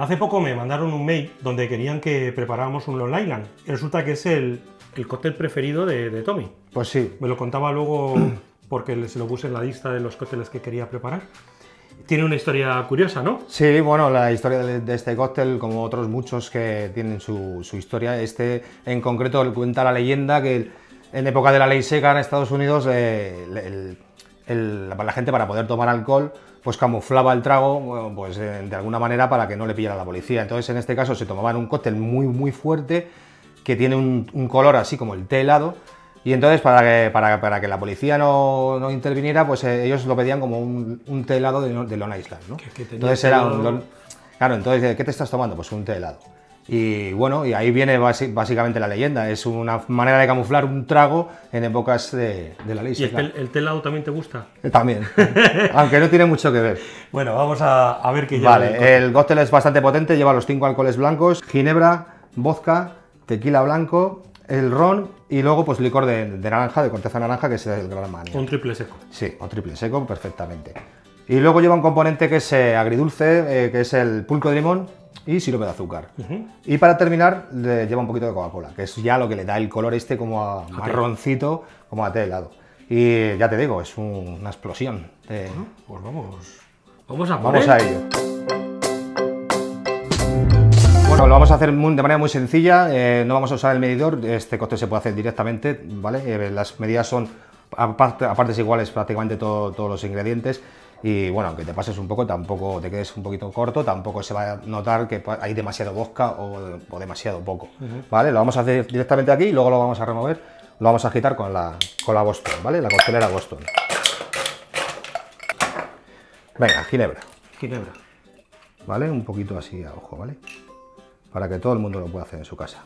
Hace poco me mandaron un mail donde querían que preparáramos un Long Island. Resulta que es el, el cóctel preferido de, de Tommy. Pues sí, Me lo contaba luego porque se lo puse en la lista de los cócteles que quería preparar. Tiene una historia curiosa, ¿no? Sí, bueno, la historia de, de este cóctel, como otros muchos que tienen su, su historia, este en concreto cuenta la leyenda que en época de la ley seca en Estados Unidos eh, el- el- la gente para poder tomar alcohol pues camuflaba el trago pues eh, de alguna manera para que no le pillara la policía. Entonces en este caso se tomaban un cóctel muy muy fuerte que tiene un, un color así como el té helado y entonces para que, para, para que la policía no, no interviniera pues eh, ellos lo pedían como un, un té helado de, de Long Island. ¿no? Que- que tenía Entonces era un Claro, entonces, ¿qué te estás tomando? Pues un té helado. Y bueno, y ahí viene básicamente la leyenda. Es una manera de camuflar un trago en épocas de, de la ley ¿Y el, tel- el telado también te gusta? También. Aunque no tiene mucho que ver. Bueno, vamos a, a ver qué lleva el Vale, cóctel. el cóctel es bastante potente, lleva los cinco alcoholes blancos, ginebra, vodka, tequila blanco, el ron y luego pues licor de, de naranja, de corteza naranja, que es el gran manía. Un triple seco. Sí, o triple seco, perfectamente. Y luego lleva un componente que es eh, agridulce, eh, que es el pulco de limón y sirope de azúcar. Y para terminar, le lleva un poquito de Coca-Cola, que es ya lo que le da el color este como a marroncito, como a té helado. Y ya te digo, es un- una explosión. de- Pues vamos. Vamos a por Vamos a ello. Bueno, lo vamos a hacer de manera muy sencilla, eh, no vamos a usar el medidor, este cóctel se puede hacer directamente, ¿vale? Eh, las medidas son a partes iguales prácticamente todo- todos los ingredientes y bueno, aunque te pases un poco, tampoco te quedes un poquito corto, tampoco se va a notar que pa- hay demasiado vodka o, o demasiado poco, ¿vale? Lo vamos a hacer directamente aquí y luego lo vamos a remover, lo vamos a agitar con la, con la Boston, ¿vale? La coctelera Boston. Venga, ginebra. Ginebra. ¿vale? Un poquito así a ojo, ¿vale? Para que todo el mundo lo pueda hacer en su casa.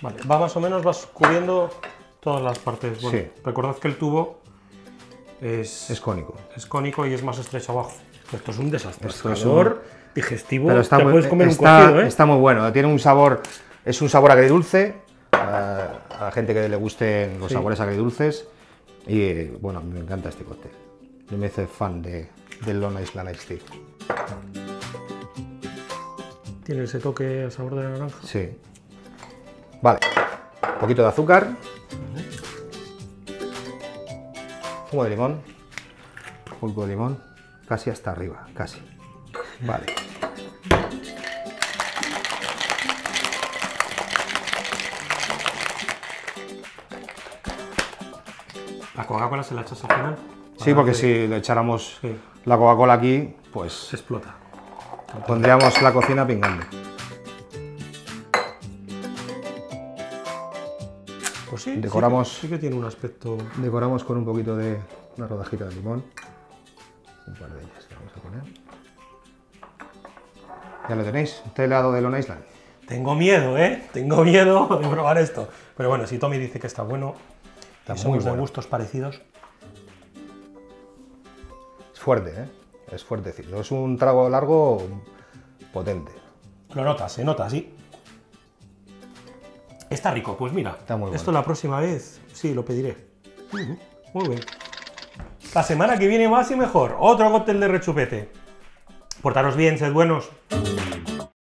Vale, va más o menos, vas cubriendo todas las partes. Bueno, Sí. recordad que el tubo es, Es cónico. es cónico y es más estrecho abajo. Esto es un desastre. Esto es Calor, digestivo, Pero está te muy, puedes comer está, un cocido, ¿eh? está muy bueno. Tiene un sabor, es un sabor agridulce. A, a la gente que le gusten los Sí. sabores agridulces. Y eh, bueno, me encanta este cóctel. Yo me hice fan de, del Long Island Tea. Tiene ese toque a sabor de naranja. Sí. Vale. Un poquito de azúcar. Zumo de limón. Pulpo de limón. Casi hasta arriba, casi. Vale. La Coca-Cola se la echas al final. Sí, porque que si le echáramos Sí. la Coca-Cola aquí, pues Se explota. pondríamos la cocina pingando. Pues sí, sí Decoramos- que- Sí que, tiene un aspecto. Decoramos con un poquito de una rodajita de limón. Un par de ellas que vamos a poner. Ya lo tenéis, este helado de Long Island. Tengo miedo, ¿eh? Tengo miedo de probar esto. Pero bueno, si Tommy dice que está bueno, Está y muy somos de gustos parecidos. Es fuerte, ¿eh? Es fuertecito. Es un trago largo potente. Lo notas, se nota, sí. Está rico, pues mira. Está muy Esto bueno. la próxima vez, sí, lo pediré. Muy bien. La semana que viene más y mejor. Otro cóctel de rechupete. Portaros bien, sed buenos.